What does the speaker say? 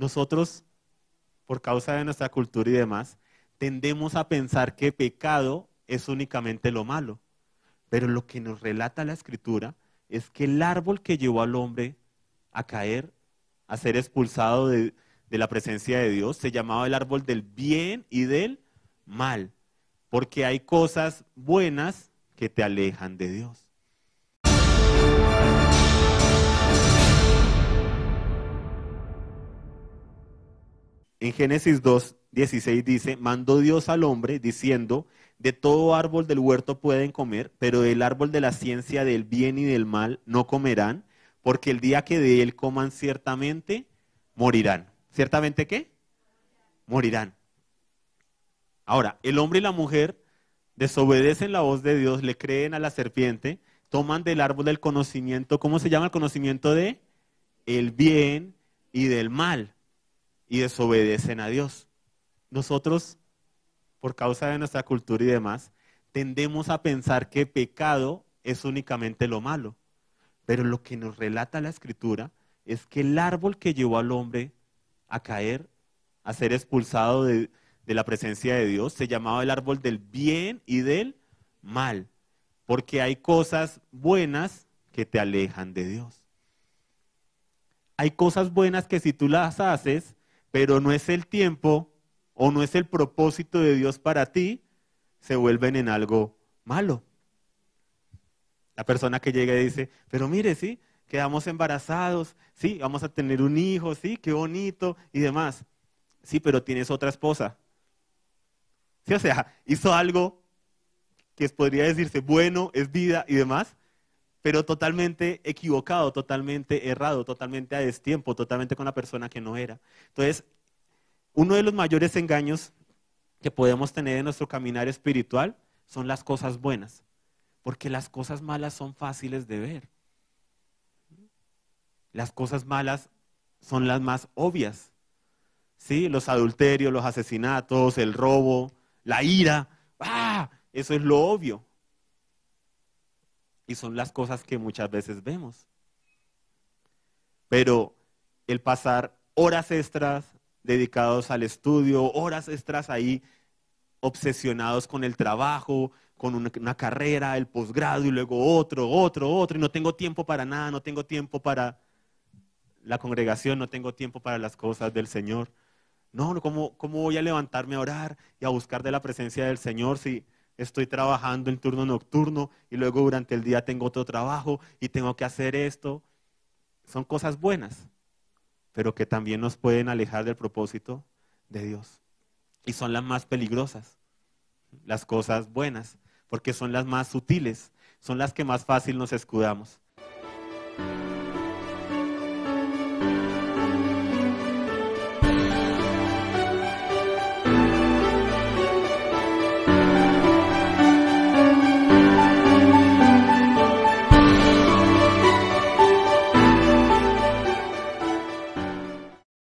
nosotros, por causa de nuestra cultura y demás, tendemos a pensar que pecado es únicamente lo malo. Pero lo que nos relata la escritura es que el árbol que llevó al hombre a caer, a ser expulsado de, de la presencia de Dios, se llamaba el árbol del bien y del mal. Porque hay cosas buenas que te alejan de Dios. En Génesis 2, 16 dice, mandó Dios al hombre diciendo, de todo árbol del huerto pueden comer, pero del árbol de la ciencia del bien y del mal no comerán, porque el día que de él coman ciertamente, morirán. ¿Ciertamente qué? Morirán. Ahora, el hombre y la mujer desobedecen la voz de Dios, le creen a la serpiente, toman del árbol del conocimiento, ¿cómo se llama el conocimiento de? El bien y del mal y desobedecen a Dios. Nosotros, por causa de nuestra cultura y demás, tendemos a pensar que pecado es únicamente lo malo. Pero lo que nos relata la escritura es que el árbol que llevó al hombre a caer, a ser expulsado de, de la presencia de Dios, se llamaba el árbol del bien y del mal. Porque hay cosas buenas que te alejan de Dios. Hay cosas buenas que si tú las haces, pero no es el tiempo o no es el propósito de Dios para ti, se vuelven en algo malo. La persona que llega y dice, pero mire, sí, quedamos embarazados, sí, vamos a tener un hijo, sí, qué bonito y demás. Sí, pero tienes otra esposa. Sí, o sea, hizo algo que podría decirse bueno, es vida y demás, pero totalmente equivocado, totalmente errado, totalmente a destiempo, totalmente con la persona que no era. Entonces, uno de los mayores engaños que podemos tener en nuestro caminar espiritual son las cosas buenas, porque las cosas malas son fáciles de ver. Las cosas malas son las más obvias. ¿Sí? Los adulterios, los asesinatos, el robo, la ira. ¡Ah! Eso es lo obvio. Y son las cosas que muchas veces vemos. Pero el pasar horas extras dedicados al estudio, horas extras ahí obsesionados con el trabajo, con una, carrera, el posgrado y luego otro, otro, otro, y no tengo tiempo para nada, no tengo tiempo para la congregación, no tengo tiempo para las cosas del Señor. No, ¿cómo, ¿cómo voy a levantarme a orar y a buscar de la presencia del Señor si estoy trabajando en turno nocturno y luego durante el día tengo otro trabajo y tengo que hacer esto. Son cosas buenas, pero que también nos pueden alejar del propósito de Dios. Y son las más peligrosas, las cosas buenas, porque son las más sutiles, son las que más fácil nos escudamos.